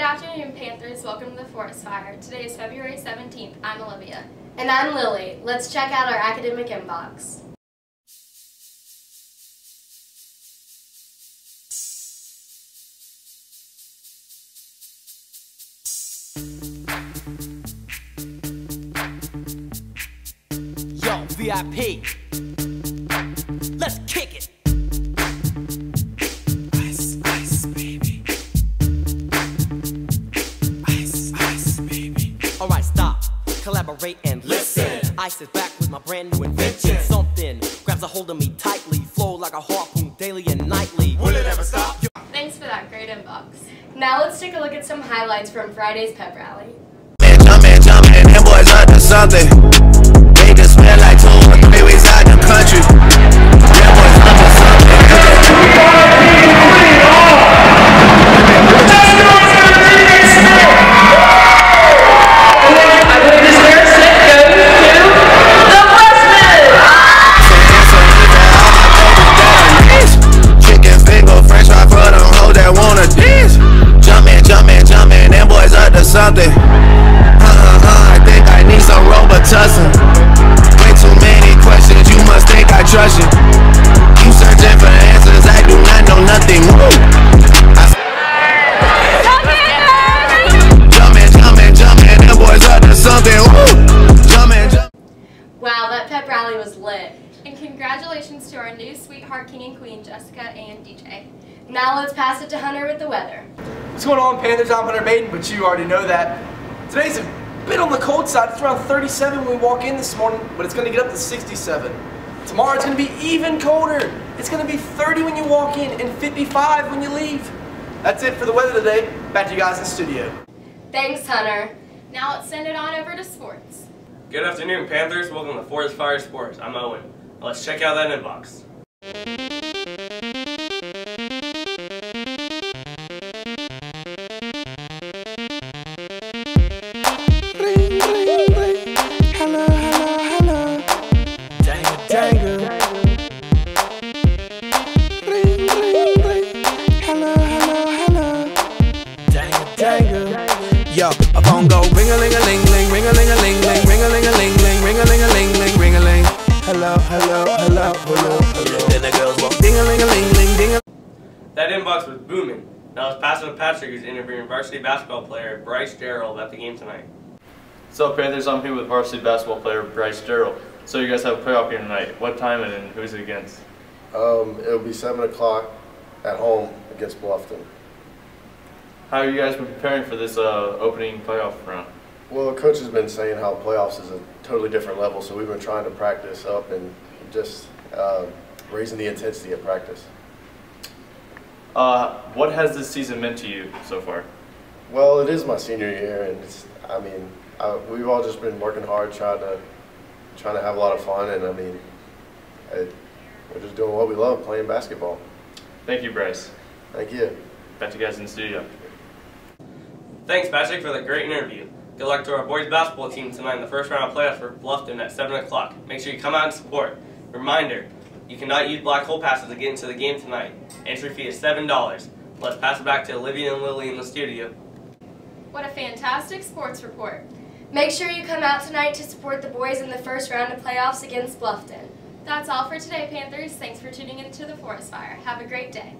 afternoon, Panthers. Welcome to the Forest Fire. Today is February 17th. I'm Olivia. And I'm Lily. Let's check out our academic inbox. Yo, VIP. Collaborate and listen. Ice is back with my brand new invention. Something grabs a hold of me tightly. Flow like a harpoon daily and nightly. Will it ever stop? Thanks for that great inbox. Now let's take a look at some highlights from Friday's pep rally. Man, jumpin', jumpin', them boys up to something. They just smell like two or three weeks out the country. Must think I trust you. You searching for answers, I do not know nothing. Woo! I Jumpin', jumpin', jumpin', them boys up to something. Woo! Jumpin', jumpin'. Wow, that pep rally was lit. And congratulations to our new sweetheart king and queen, Jessica and DJ. Now let's pass it to Hunter with the weather. What's going on, Panthers? I'm Hunter Baden, but you already know that. Today's a bit on the cold side. It's around 37 when we walk in this morning, but it's going to get up to 67. Tomorrow it's going to be even colder. It's going to be 30 when you walk in and 55 when you leave. That's it for the weather today. Back to you guys in the studio. Thanks, Hunter. Now let's send it on over to sports. Good afternoon, Panthers. Welcome to Forest Fire Sports. I'm Owen. Let's check out that inbox. Phone go ring a ling a ling ling, ring a ling a ling ling, ring a ling a ling ling, ring a ling a ling ling, ring a ling. Hello, hello, hello, hello, hello. Then the girls walk ding a ling a ling ling, ding a. That inbox was booming. Now let's pass it to Patrick, who's interviewing varsity basketball player Bryce Gerald at the game tonight. So Panthers, I'm here with varsity basketball player Bryce Gerald. So you guys have a playoff game tonight. What time and then who's it against? Um, it'll be seven o'clock at home against Bluffton. How are you guys been preparing for this uh, opening playoff round? Well, coach has been saying how playoffs is a totally different level, so we've been trying to practice up and just uh, raising the intensity of practice. Uh, what has this season meant to you so far? Well, it is my senior year, and it's, I mean, I, we've all just been working hard, trying to trying to have a lot of fun, and I mean, I, we're just doing what we love, playing basketball. Thank you, Bryce. Thank you. Back to you guys in the studio. Thanks, Patrick, for the great interview. Good luck to our boys basketball team tonight in the first round of playoffs for Bluffton at 7 o'clock. Make sure you come out and support. Reminder, you cannot use black hole passes to get into the game tonight. Entry fee is $7. Let's pass it back to Olivia and Lily in the studio. What a fantastic sports report. Make sure you come out tonight to support the boys in the first round of playoffs against Bluffton. That's all for today, Panthers. Thanks for tuning in to the Forest Fire. Have a great day.